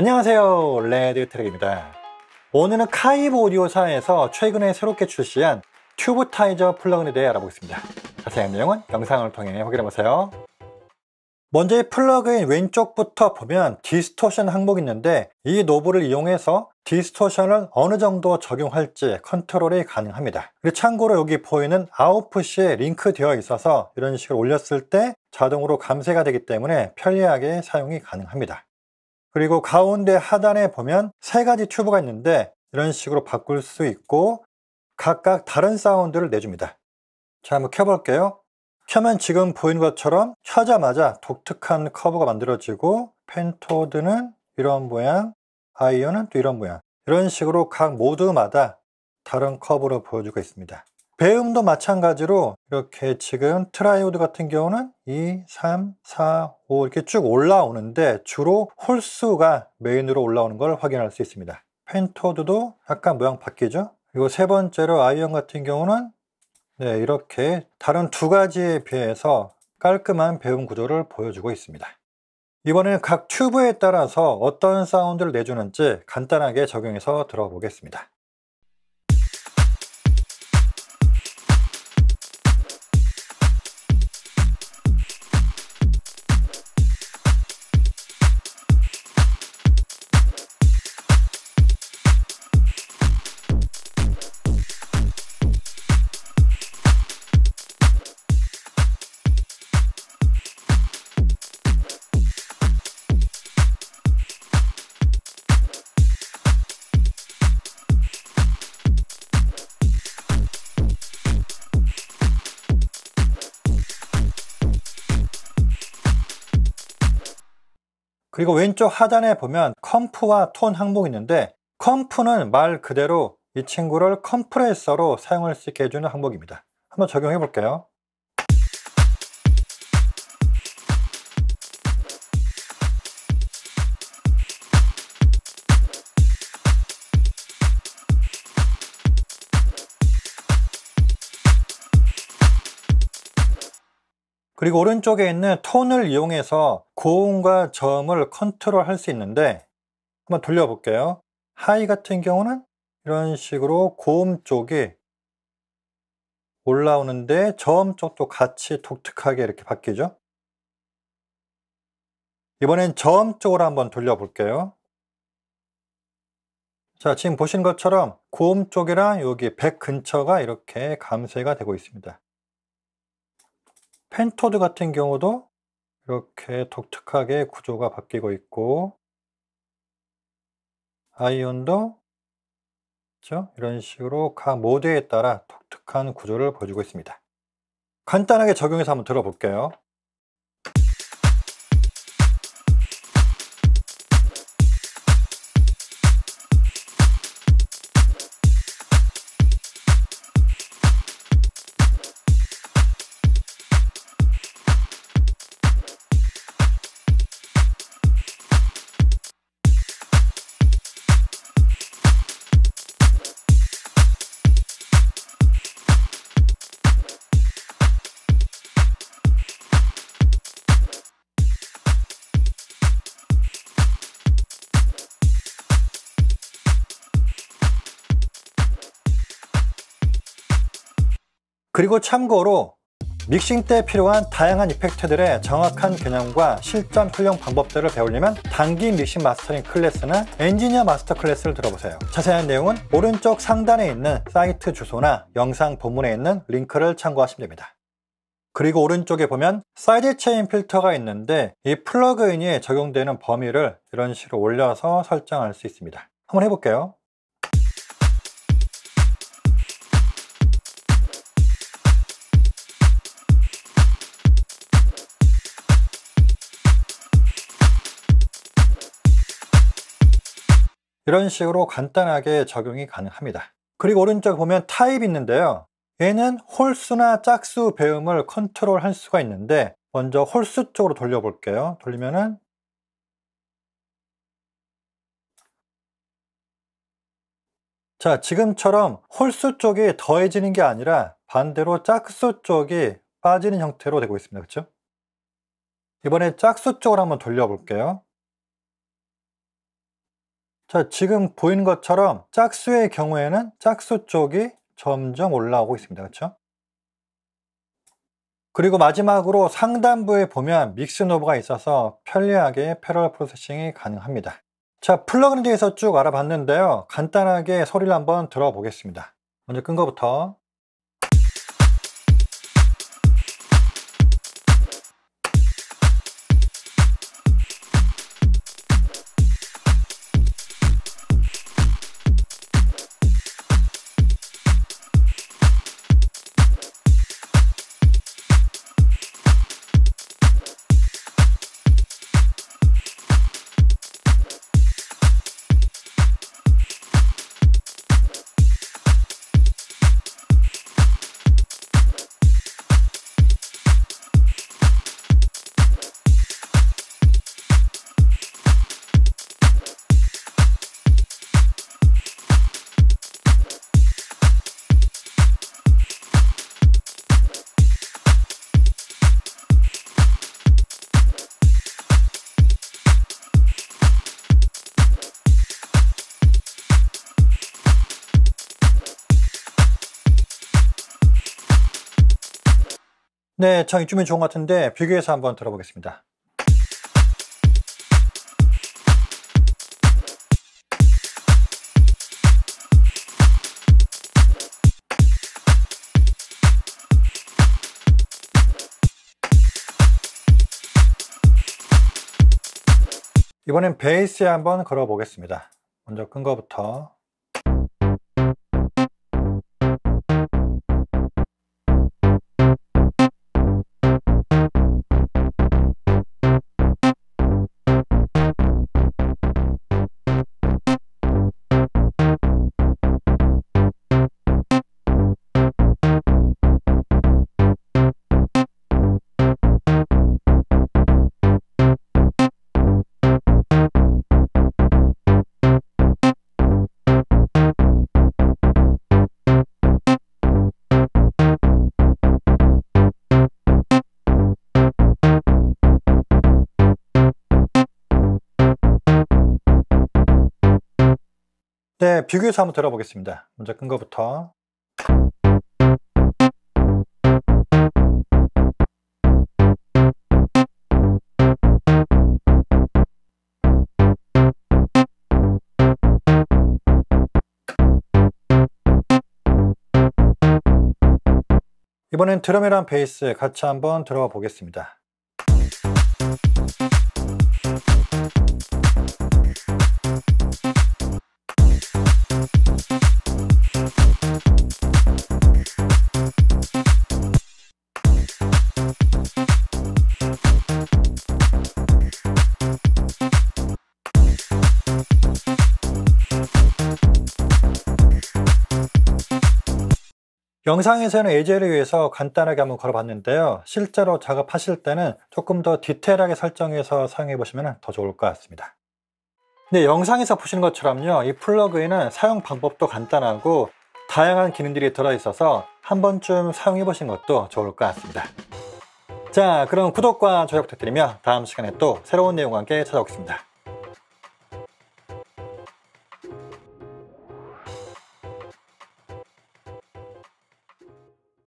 안녕하세요. 레드트랙입니다. 오늘은 Kiive Audio사에서 최근에 새롭게 출시한 Tubetizer plugin에 대해 알아보겠습니다. 자세한 내용은 영상을 통해 확인해보세요. 먼저 이 plugin 왼쪽부터 보면 distortion 항목이 있는데 이 knob를 이용해서 distortion을 어느 정도 적용할지 컨트롤이 가능합니다. 그리고 참고로 여기 보이는 아웃풋이 링크 되어 있어서 이런 식으로 올렸을 때 자동으로 감쇄가 되기 때문에 편리하게 사용이 가능합니다 그리고 가운데 하단에 보면 세 가지 튜브가 있는데 이런 식으로 바꿀 수 있고 각각 다른 사운드를 내줍니다. 자, 한번 켜볼게요. 켜면 지금 보이는 것처럼 켜자마자 독특한 커브가 만들어지고 pentode는 이런 모양, 아이언은 또 이런 모양 이런 식으로 각 모드마다 다른 커브로 보여주고 있습니다. 배음도 마찬가지로 이렇게 지금 triode 같은 경우는 2, 3, 4, 5 이렇게 쭉 올라오는데 주로 홀수가 메인으로 올라오는 걸 확인할 수 있습니다. pentode도 약간 모양 바뀌죠? 그리고 세 번째로 iron 같은 경우는 네, 이렇게 다른 두 가지에 비해서 깔끔한 배음 구조를 보여주고 있습니다. 이번에는 각 튜브에 따라서 어떤 사운드를 내주는지 간단하게 적용해서 들어보겠습니다. 그리고 왼쪽 하단에 보면 컴프와 톤 항목이 있는데 컴프는 말 그대로 이 친구를 컴프레서로 사용할 수 있게 해주는 항목입니다. 한번 적용해 볼게요. 그리고 오른쪽에 있는 톤을 이용해서 고음과 저음을 컨트롤 할 수 있는데 한번 돌려볼게요. high 같은 경우는 이런 식으로 고음 쪽이 올라오는데 저음 쪽도 같이 독특하게 이렇게 바뀌죠. 이번엔 저음 쪽으로 한번 돌려볼게요. 자, 지금 보신 것처럼 고음 쪽이랑 여기 100 근처가 이렇게 감쇄가 되고 있습니다. 펜토드 같은 경우도 이렇게 독특하게 구조가 바뀌고 있고 아이온도 그렇죠? 이런 식으로 각 모드에 따라 독특한 구조를 보여주고 있습니다. 간단하게 적용해서 한번 들어볼게요. 그리고 참고로 믹싱 때 필요한 다양한 effect들의 정확한 개념과 실전 활용 방법들을 배우려면 단기 믹싱 mastering class나 엔지니어 master class를 들어보세요. 자세한 내용은 오른쪽 상단에 있는 사이트 주소나 영상 본문에 있는 링크를 참고하시면 됩니다. 그리고 오른쪽에 보면 sidechain 필터가 있는데 이 plugin이 적용되는 범위를 이런 식으로 올려서 설정할 수 있습니다. 한번 해볼게요. 이런 식으로 간단하게 적용이 가능합니다. 그리고 오른쪽 보면 타입 있는데요. 얘는 홀수나 짝수 배음을 컨트롤 할 수가 있는데 먼저 홀수 쪽으로 돌려볼게요. 돌리면은 자 지금처럼 홀수 쪽이 더해지는 게 아니라 반대로 짝수 쪽이 빠지는 형태로 되고 있습니다. 그렇죠? 이번에 짝수 쪽으로 한번 돌려볼게요. 자, 지금 보이는 것처럼 짝수의 경우에는 짝수 쪽이 점점 올라오고 있습니다. 그렇죠? 그리고 마지막으로 상단부에 보면 mix knob가 있어서 편리하게 parallel processing이 가능합니다. 자, plug-in에 대해서 쭉 알아봤는데요. 간단하게 소리를 한번 들어보겠습니다. 먼저 끈 거부터 네, 참 이쯤이 좋은 것 같은데 비교해서 한번 들어보겠습니다. 이번엔 베이스에 한번 걸어 보겠습니다. 먼저 끈 거부터 네, 비교해서 한번 들어보겠습니다. 먼저 끈 거부터. 이번엔 드럼이랑 베이스 같이 한번 들어가 보겠습니다. 영상에서는 AJ를 위해서 간단하게 한번 걸어봤는데요. 실제로 작업하실 때는 조금 더 디테일하게 설정해서 사용해 보시면 더 좋을 것 같습니다. 네, 영상에서 보시는 것처럼요. 이 플러그인은 사용 방법도 간단하고 다양한 기능들이 들어있어서 한 번쯤 사용해 보시는 것도 좋을 것 같습니다. 자, 그럼 구독과 좋아요 부탁드리며 다음 시간에 또 새로운 내용과 함께 찾아오겠습니다.